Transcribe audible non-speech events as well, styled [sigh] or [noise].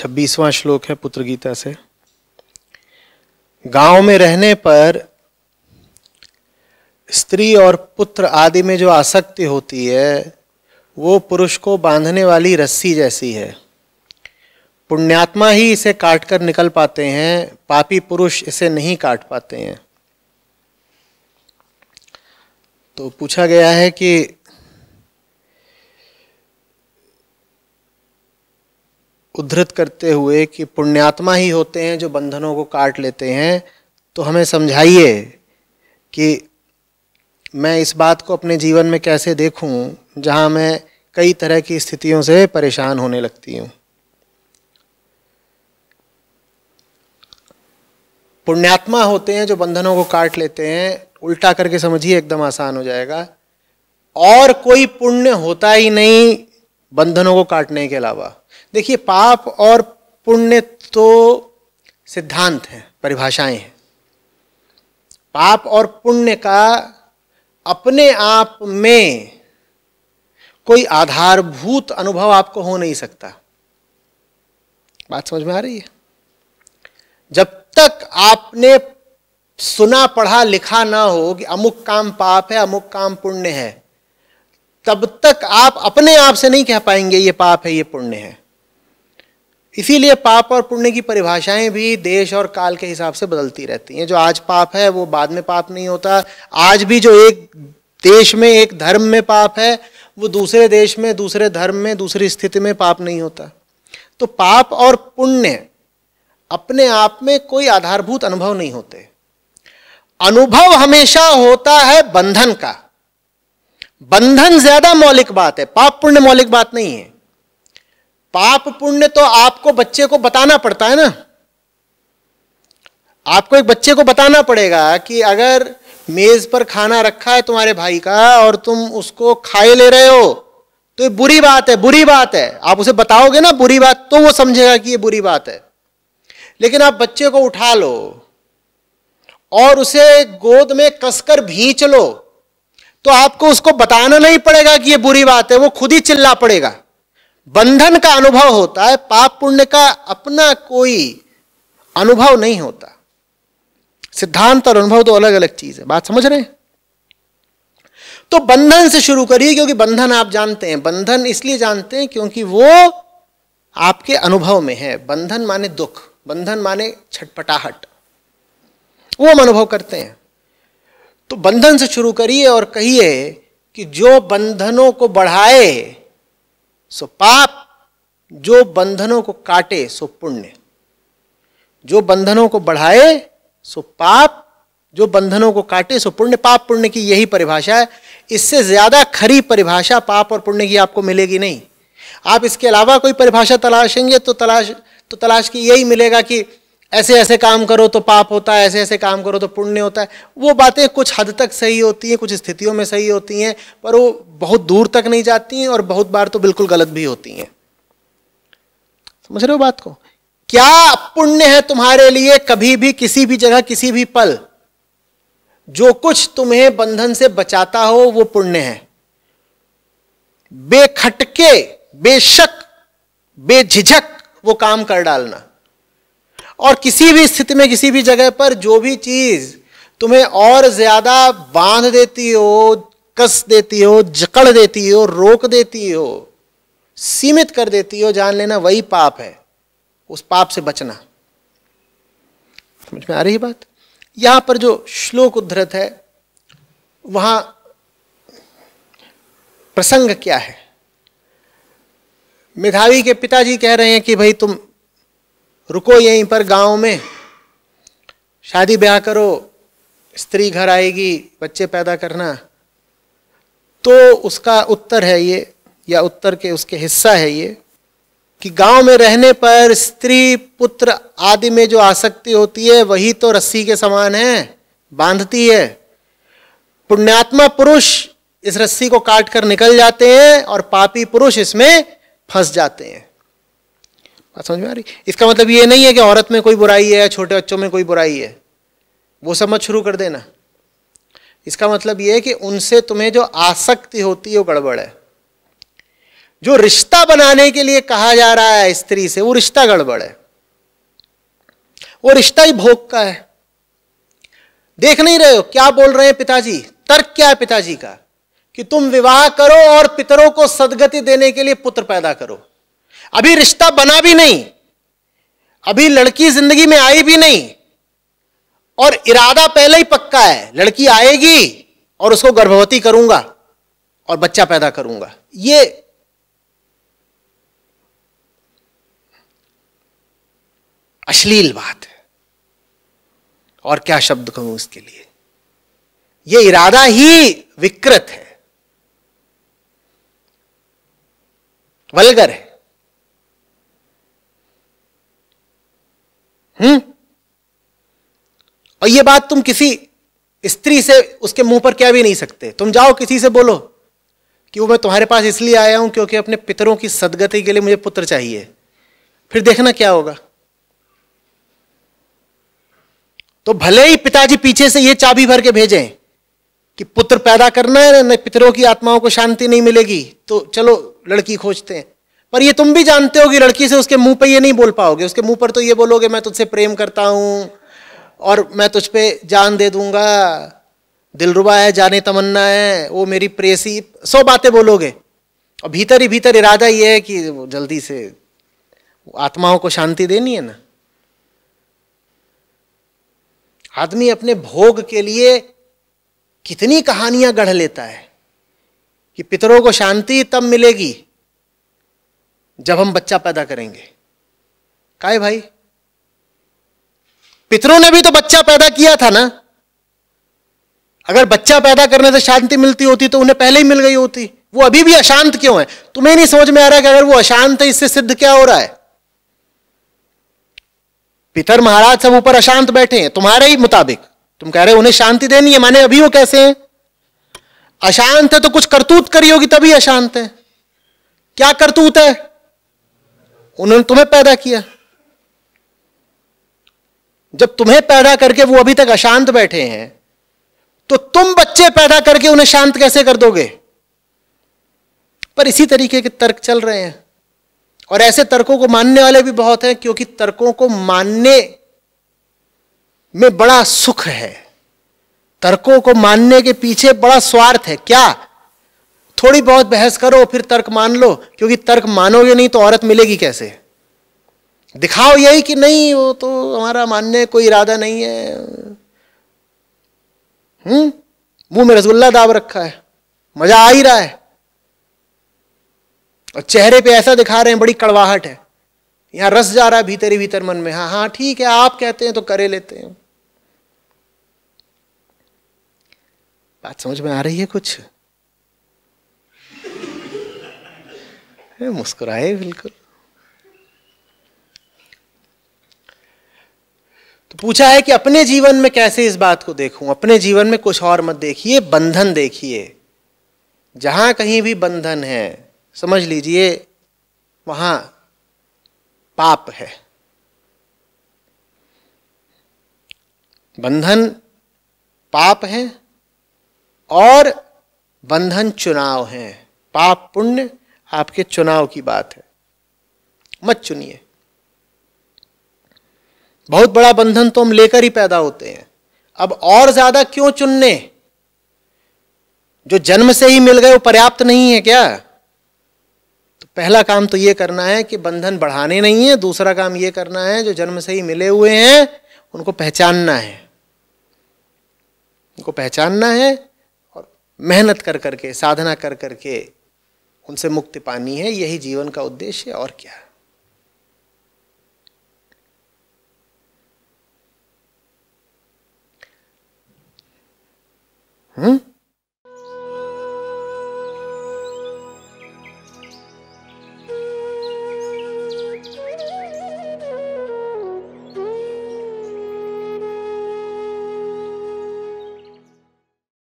छब्बीसवां श्लोक है पुत्र गीता से। गाँव में रहने पर स्त्री और पुत्र आदि में जो आसक्ति होती है, वो पुरुष को बांधने वाली रस्सी जैसी है। पुण्यात्मा ही इसे काट कर निकल पाते हैं, पापी पुरुष इसे नहीं काट पाते हैं। तो पूछा गया है कि उद्धृत करते हुए कि पुण्यात्मा ही होते हैं जो बंधनों को काट लेते हैं तो हमें समझाइए कि मैं इस बात को अपने जीवन में कैसे देखूँ, जहाँ मैं कई तरह की स्थितियों से परेशान होने लगती हूँ। पुण्यात्मा होते हैं जो बंधनों को काट लेते हैं, उल्टा करके समझिए एकदम आसान हो जाएगा। और कोई पुण्य होता ही नहीं बंधनों को काटने के अलावा। देखिए, पाप और पुण्य तो सिद्धांत हैं, परिभाषाएँ हैं। पाप और पुण्य का अपने आप में कोई आधारभूत अनुभव आपको हो नहीं सकता। बात समझ में आ रही है? जब तक आपने सुना, पढ़ा, लिखा ना हो कि अमुक काम पाप है, अमुक काम पुण्य है, तब तक आप अपने आप से नहीं कह पाएँगे, ये पाप है, ये पुण्य है। इसीलिए पाप और पुण्य की परिभाषाएँ भी देश और काल के हिसाब से बदलती रहती हैं। जो आज पाप है, वो बाद में पाप नहीं होता। आज भी जो एक देश में, एक धर्म में पाप है, वो दूसरे देश में, दूसरे धर्म में, दूसरी स्थिति में पाप नहीं होता। तो पाप और पुण्य अपने आप में कोई आधारभूत अनुभव नहीं होते। अनुभव हमेशा होता है बंधन का। बंधन ज़्यादा मौलिक बात है, पाप पुण्य मौलिक बात नहीं है। पाप पुण्य तो आपको बच्चे को बताना पड़ता है ना। आपको एक बच्चे को बताना पड़ेगा कि अगर मेज पर खाना रखा है तुम्हारे भाई का और तुम उसको खाए ले रहे हो तो ये बुरी बात है, बुरी बात है। आप उसे बताओगे ना, बुरी बात तो वो समझेगा कि ये बुरी बात है। लेकिन आप बच्चे को उठा लो और उसे गोद में कसकर भींच लो तो आपको उसको बताना नहीं पड़ेगा कि ये बुरी बात है, वो खुद ही चिल्ला पड़ेगा। बंधन का अनुभव होता है, पाप पुण्य का अपना कोई अनुभव नहीं होता। सिद्धांत और अनुभव तो अलग अलग चीज़ है। बात समझ रहे हैं? तो बंधन से शुरू करिए, क्योंकि बंधन आप जानते हैं। बंधन इसलिए जानते हैं क्योंकि वो आपके अनुभव में है। बंधन माने दुख, बंधन माने छटपटाहट। वो हम अनुभव करते हैं। तो बंधन से शुरू करिए और कहिए कि जो बंधनों को बढ़ाए सो पाप जो बंधनों को काटे, सो पुण्य। जो बंधनों को बढ़ाए, सो पाप। जो बंधनों को काटे, सो पुण्य। पाप पुण्य की यही परिभाषा है। इससे ज़्यादा खरी परिभाषा पाप और पुण्य की आपको मिलेगी नहीं। आप इसके अलावा कोई परिभाषा तलाशेंगे तो तलाश तो तलाश की यही मिलेगा कि ऐसे ऐसे काम करो तो पाप होता है, ऐसे ऐसे काम करो तो पुण्य होता है। वो बातें कुछ हद तक सही होती हैं, कुछ स्थितियों में सही होती हैं, पर वो बहुत दूर तक नहीं जाती हैं और बहुत बार तो बिल्कुल गलत भी होती हैं। समझ रहे हो बात को? क्या पुण्य है तुम्हारे लिए कभी भी, किसी भी जगह, किसी भी पल? जो कुछ तुम्हें बंधन से बचाता हो, वो पुण्य है। बेखटके, बेशक, बेझिझक वो काम कर डालना। और किसी भी स्थिति में, किसी भी जगह पर जो भी चीज़ तुम्हें और ज़्यादा बाँध देती हो, कस देती हो, जकड़ देती हो, रोक देती हो, सीमित कर देती हो, जान लेना वही पाप है, उस पाप से बचना। समझ में आ रही बात? यहाँ पर जो श्लोक उद्धृत है, वहाँ प्रसंग क्या है? मेधावी के पिताजी कह रहे हैं कि, भाई तुम रुको यहीं पर गाँव में। शादी ब्याह करो, स्त्री घर आएगी, बच्चे पैदा करना। तो उसका उत्तर है ये, या उत्तर के उसके हिस्सा है ये, कि गाँव में रहने पर स्त्री, पुत्र आदि में जो आसक्ति होती है, वही तो रस्सी के समान है, बांधती है। पुण्यात्मा पुरुष इस रस्सी को काट कर निकल जाते हैं और पापी पुरुष इसमें फंस जाते हैं। बात समझ में आ रही? इसका मतलब ये नहीं है कि औरत में कोई बुराई है या छोटे बच्चों में कोई बुराई है। वो समझ शुरू कर देना। इसका मतलब ये है कि उनसे तुम्हें जो आसक्ति होती है, वो गड़बड़ है। जो रिश्ता बनाने के लिए कहा जा रहा है स्त्री से, वो रिश्ता गड़बड़ है। वो रिश्ता ही भोग का है। देख नहीं रहे हो? क्या बोल रहे हैं पिताजी? तर्क क्या है पिताजी का? कि तुम विवाह करो और पितरों को सदगति देने के लिए पुत्र पैदा करो। अभी रिश्ता बना भी नहीं, अभी लड़की ज़िंदगी में आई भी नहीं, और इरादा पहले ही पक्का है, लड़की आएगी और उसको गर्भवती करूँगा और बच्चा पैदा करूँगा। ये अश्लील बात है। और क्या शब्द कहूँ इसके लिए? यह इरादा ही विकृत है, वलगर है हम्म और ये बात तुम किसी स्त्री से उसके मुँह पर क्या भी नहीं सकते। तुम जाओ किसी से बोलो कि वो मैं तुम्हारे पास इसलिए आया हूँ क्योंकि अपने पितरों की सदगति के लिए मुझे पुत्र चाहिए। फिर देखना क्या होगा। तो भले ही पिताजी पीछे से ये चाबी भर के भेजें कि पुत्र पैदा करना है, ना पितरों की आत्माओं को शांति नहीं मिलेगी तो चलो लड़की खोजते हैं। पर ये तुम भी जानते हो कि लड़की से उसके मुँह पे ये नहीं बोल पाओगे। उसके मुँह पर तो ये बोलोगे, मैं तुझसे प्रेम करता हूँ और मैं तुझ पे जान दे दूँगा। दिलरुबा है जाने तमन्ना है, वो मेरी प्रेसी। सौ बातें बोलोगे। और भीतर ही भीतर इरादा ये है कि जल्दी से आत्माओं को शांति देनी है ना। आदमी अपने भोग के लिए कितनी कहानियाँ गढ़ लेता है कि पितरों को शांति तब मिलेगी जब हम बच्चा पैदा करेंगे। काय भाई? पितरों ने भी तो बच्चा पैदा किया था ना। अगर बच्चा पैदा करने से शांति मिलती होती तो उन्हें पहले ही मिल गई होती। वो अभी भी अशांत क्यों है? तुम्हें नहीं समझ में आ रहा कि अगर वो अशांत है, इससे सिद्ध क्या हो रहा है? पितर महाराज सब ऊपर अशांत बैठे हैं, तुम्हारे ही मुताबिक। तुम कह रहे हो, उन्हें शांति देनी है, माने अभी वो कैसे हैं? अशांत है तो कुछ करतूत करी होगी, तभी अशांत है। क्या करतूत है? उन्होंने तुम्हें पैदा किया। जब तुम्हें पैदा करके वो अभी तक अशांत बैठे हैं तो तुम बच्चे पैदा करके उन्हें शांत कैसे कर दोगे? पर इसी तरीके के तर्क चल रहे हैं। और ऐसे तर्कों को मानने वाले भी बहुत हैं, क्योंकि तर्कों को मानने में बड़ा सुख है। तर्कों को मानने के पीछे बड़ा स्वार्थ है। क्या? थोड़ी बहुत बहस करो, फिर तर्क मान लो, क्योंकि तर्क मानोगे नहीं तो औरत मिलेगी कैसे? दिखाओ यही कि नहीं, वो तो हमारा मानने कोई इरादा नहीं है। हम्म? मुँह में रसगुल्ला दाब रखा है। मज़ा आ ही रहा है। और चेहरे पे ऐसा दिखा रहे हैं, बड़ी कड़वाहट है। यहाँ रस जा रहा है भीतर ही भीतर मन में। हाँ हाँ ठीक है, आप कहते हैं तो करे लेते हैं। बात समझ में आ रही है कुछ? [laughs] मुस्कुराए बिल्कुल। पूछा है कि अपने जीवन में कैसे इस बात को देखूँ? अपने जीवन में कुछ और मत देखिए, बंधन देखिए। जहाँ कहीं भी बंधन है, समझ लीजिए, वहाँ पाप है। बंधन पाप है और बंधन चुनाव है। पाप पुण्य आपके चुनाव की बात है। मत चुनिए। बहुत बड़ा बंधन तो हम लेकर ही पैदा होते हैं। अब और ज़्यादा क्यों चुनने? जो जन्म से ही मिल गए वो पर्याप्त नहीं है क्या? तो पहला काम तो ये करना है कि बंधन बढ़ाने नहीं है, दूसरा काम ये करना है, जो जन्म से ही मिले हुए हैं, उनको पहचानना है। उनको पहचानना है और मेहनत कर करके, साधना कर करके उनसे मुक्ति पानी है। यही जीवन का उद्देश्य और क्या? है Hmm?